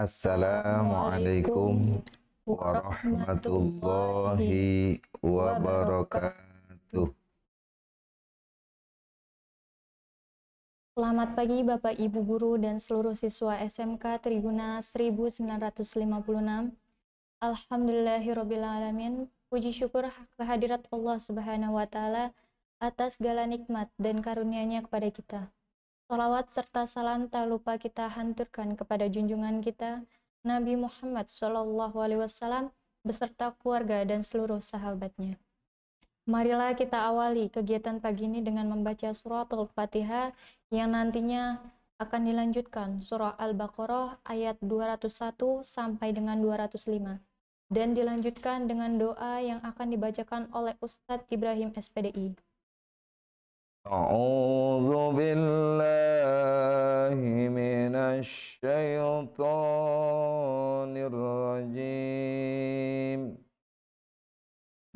Assalamualaikum warahmatullahi wabarakatuh. Selamat pagi Bapak Ibu Guru dan seluruh siswa SMK Triguna 1956. Alhamdulillahirrabbilalamin. Puji syukur kehadirat Allah Subhanahu wa Ta'ala atas segala nikmat dan karunia-Nya kepada kita. Salawat serta salam tak lupa kita hanturkan kepada junjungan kita, Nabi Muhammad SAW beserta keluarga dan seluruh sahabatnya. Marilah kita awali kegiatan pagi ini dengan membaca surat al-fatihah yang nantinya akan dilanjutkan surah Al-Baqarah ayat 201 sampai dengan 205 dan dilanjutkan dengan doa yang akan dibacakan oleh Ustadz Ibrahim SPDI. Oh.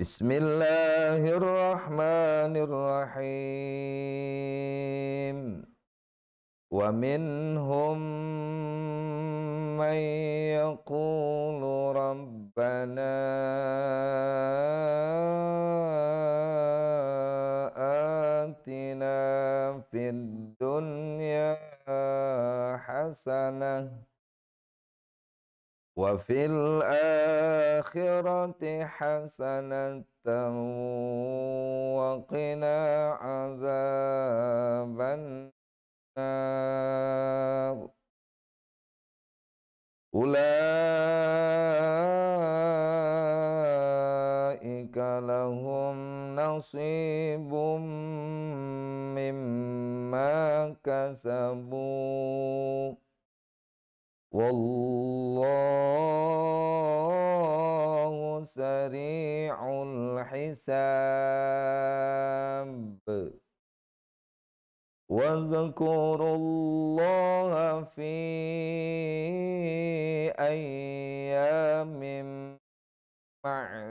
Bismillahirrahmanirrahim. Wa minhum man yaqulu rabbana atina fid dunya hasanah wa fil akhirati الآخرة حسنة وقنا عذاب النار. أولئك لهم نصيب مما كسبوا. سريع الحساب. واذكروا الله في أيام معدودات.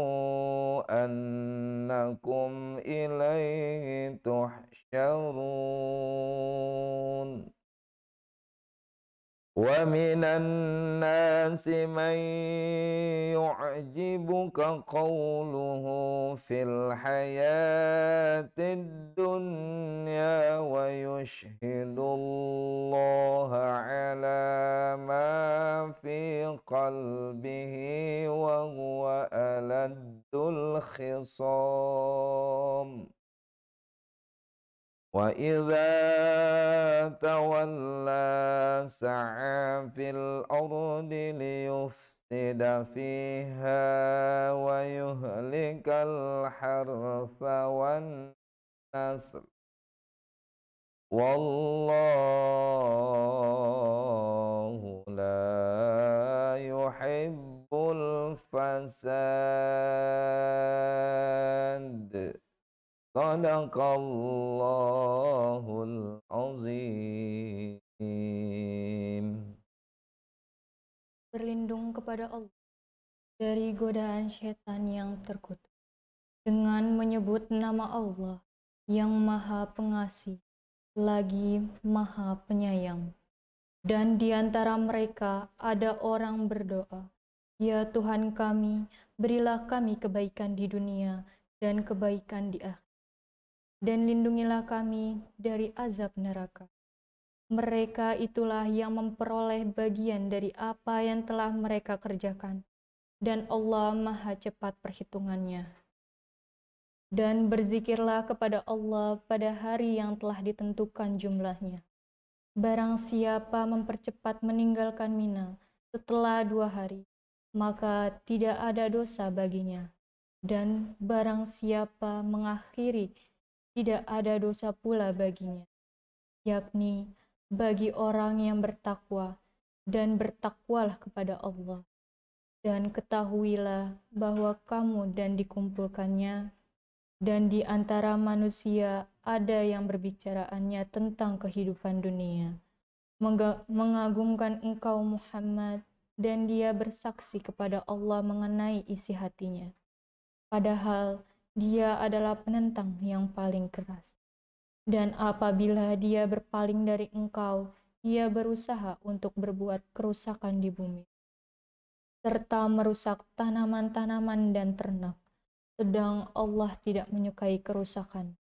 أنكم إليه تحشرون. ومن الناس من يعجبك قوله في الحياة الدنيا ويشهد الله على ما في قلبه وهو ألد الخصام. وإذا تولى سعى في الأرض ليفسد فيها ويهلك الحرث والنسل والله لا يحب yuhibbul Sadaqallahul azim Berlindung kepada Allah dari godaan setan yang terkutuk dengan menyebut nama Allah yang maha pengasih lagi maha penyayang. Dan di antara mereka ada orang berdoa, Ya Tuhan kami, berilah kami kebaikan di dunia dan kebaikan di akhir. Dan lindungilah kami dari azab neraka. Mereka itulah yang memperoleh bagian dari apa yang telah mereka kerjakan. Dan Allah maha cepat perhitungannya. Dan berzikirlah kepada Allah pada hari yang telah ditentukan jumlahnya. Barang siapa mempercepat meninggalkan Mina setelah dua hari, maka tidak ada dosa baginya dan barang siapa mengakhiri tidak ada dosa pula baginya, yakni bagi orang yang bertakwa dan bertakwalah kepada Allah. Dan ketahuilah bahwa kamu dan dikumpulkannya dan di antara manusia ada yang berbicaraannya tentang kehidupan dunia, mengagumkan engkau Muhammad dan dia bersaksi kepada Allah mengenai isi hatinya padahal dia adalah penentang yang paling keras. Dan apabila dia berpaling dari engkau, ia berusaha untuk berbuat kerusakan di bumi, serta merusak tanaman-tanaman dan ternak, sedang Allah tidak menyukai kerusakan.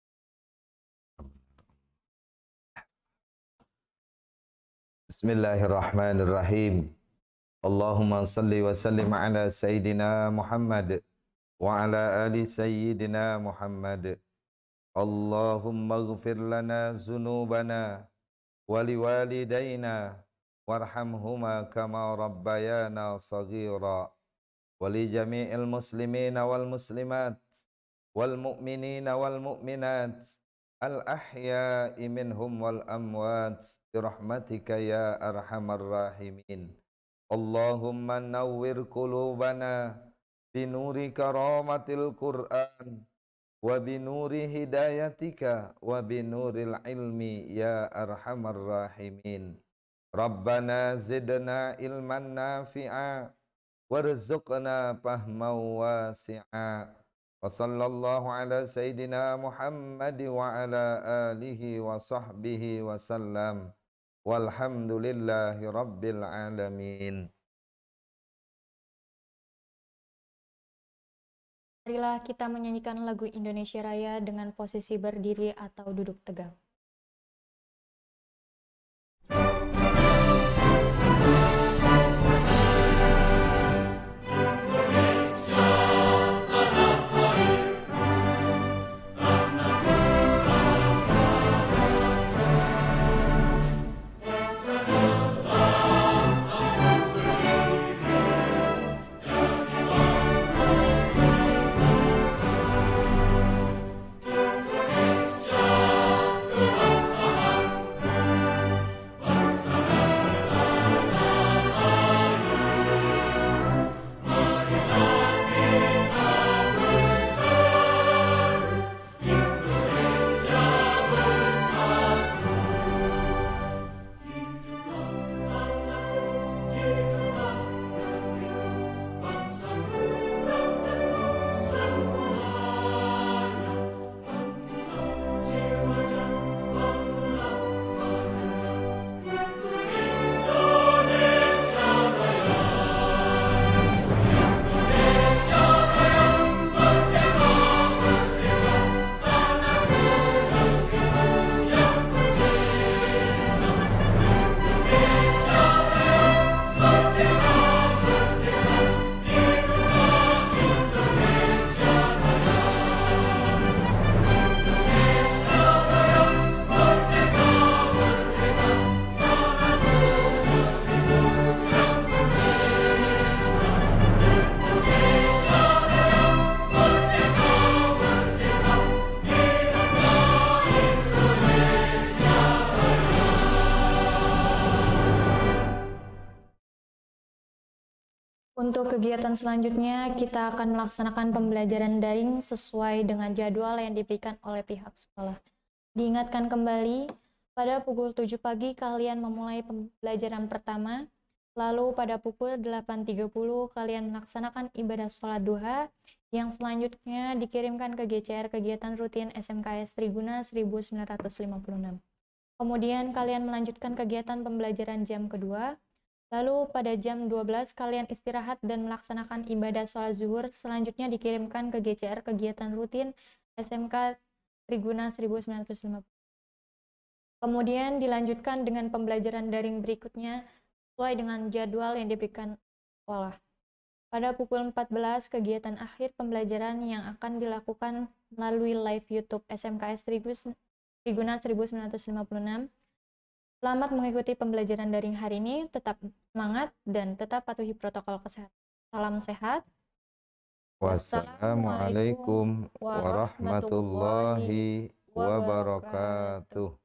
Bismillahirrahmanirrahim. Allahumma salli wa sallim ala Sayyidina Muhammad وعلى آل سيدنا محمد. اللهم اغفر لنا ذنوبنا ولوالدينا وارحمهما كما ربيانا صغيرا. ولجميع المسلمين والمسلمات والمؤمنين والمؤمنات الأحياء منهم والأموات برحمتك يا أرحم الراحمين. اللهم نور قلوبنا binuri karamatil Qur'an wa binuri hidayatika wa binuril ilmi ya arhamar rahimin. Rabbana zidna ilman nafi'a warzuqna fahman wasi'a. Wa sallallahu ala sayyidina Muhammad wa ala alihi wa sahbihi wa sallam. Walhamdulillahi rabbil alamin Marilah kita menyanyikan lagu Indonesia Raya dengan posisi berdiri atau duduk tegak. Kegiatan selanjutnya kita akan melaksanakan pembelajaran daring sesuai dengan jadwal yang diberikan oleh pihak sekolah. Diingatkan kembali, pada pukul 7 pagi kalian memulai pembelajaran pertama, lalu pada pukul 8.30 kalian melaksanakan ibadah sholat duha, yang selanjutnya dikirimkan ke GCR kegiatan rutin SMKS Triguna 1956. Kemudian kalian melanjutkan kegiatan pembelajaran jam kedua, Lalu pada jam 12 kalian istirahat dan melaksanakan ibadah sholat zuhur. Selanjutnya dikirimkan ke GCR kegiatan rutin SMK Triguna 1950. Kemudian dilanjutkan dengan pembelajaran daring berikutnya sesuai dengan jadwal yang diberikan sekolah. Pada pukul 14, kegiatan akhir pembelajaran yang akan dilakukan melalui live YouTube SMKS Triguna 1956 Selamat mengikuti pembelajaran daring hari ini. Tetap semangat dan tetap patuhi protokol kesehatan. Salam sehat. Wassalamualaikum warahmatullahi wabarakatuh.